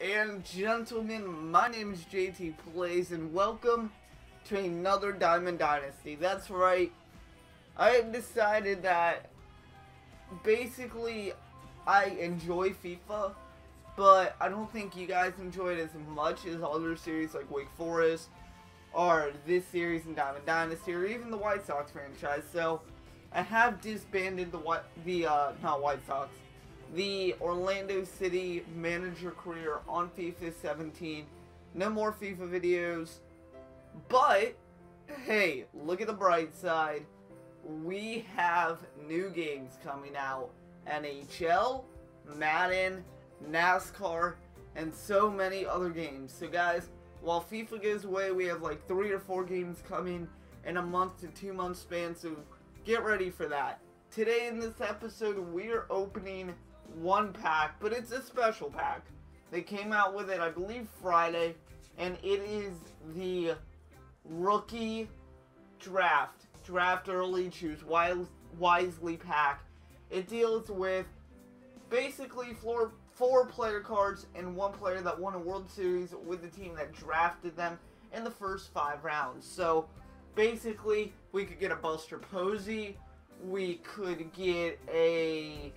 and gentlemen, my name is JT Plays, and welcome to another Diamond Dynasty. That's right, I have decided that basically I enjoy FIFA, but I don't think you guys enjoy it as much as other series like Wake Forest, or this series in Diamond Dynasty, or even the White Sox franchise. So I have disbanded the the uh, not White Sox the Orlando City manager career on FIFA 17. No more FIFA videos. But, hey, look at the bright side. We have new games coming out. NHL, Madden, NASCAR, and so many other games. So guys, while FIFA goes away, we have like three or four games coming in a month to two month span. So get ready for that. Today in this episode, we're opening one pack, but it's a special pack. They came out with it, I believe, Friday, and it is the rookie draft. Draft early, choose wisely pack. It deals with basically four, four player cards and one player that won a World Series with the team that drafted them in the first five rounds. So basically, we could get a Buster Posey, we could get a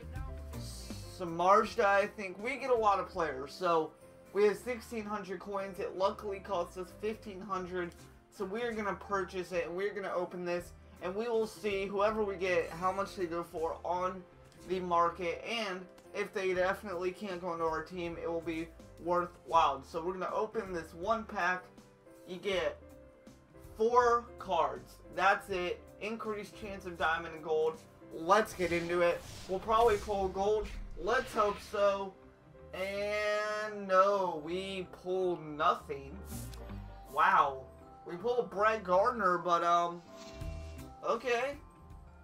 Marge I think. We get a lot of players, so we have 1,600 coins. It luckily costs us 1,500, so we're going to purchase it, and we're going to open this, and we will see whoever we get, how much they go for on the market, and if they definitely can't go into our team, it will be worthwhile. So we're going to open this one pack. You get four cards. That's it. Increased chance of diamond and gold. Let's get into it. We'll probably pull gold Let's hope so. And no, we pulled nothing. Wow. We pulled Brett Gardner, but, um, okay.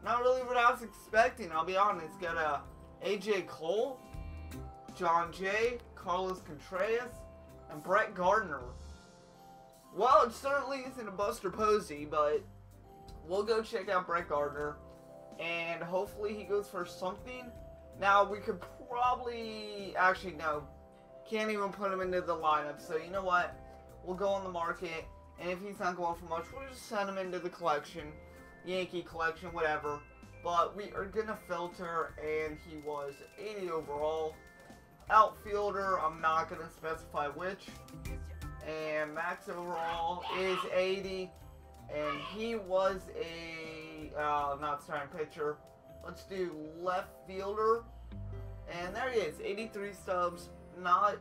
Not really what I was expecting, I'll be honest. Got a AJ Cole, Jon Jay, Carlos Contreras, and Brett Gardner. Well, it certainly isn't a Buster Posey, but we'll go check out Brett Gardner. And hopefully he goes for something now, we could probably... Actually, no. Can't even put him into the lineup. So, you know what? We'll go on the market. And if he's not going for much, we'll just send him into the collection. Yankee collection, whatever. But we are going to filter, and he was 80 overall. Outfielder, I'm not going to specify which. And max overall is 80. And he was a, uh, not starting pitcher. Let's do left fielder. And there he is, 83 stubs. Not,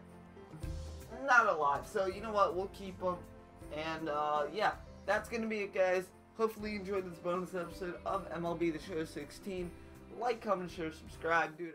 not a lot. So you know what, we'll keep him. And uh, yeah, that's going to be it guys. Hopefully you enjoyed this bonus episode of MLB The Show 16. Like, comment, share, subscribe. Dude.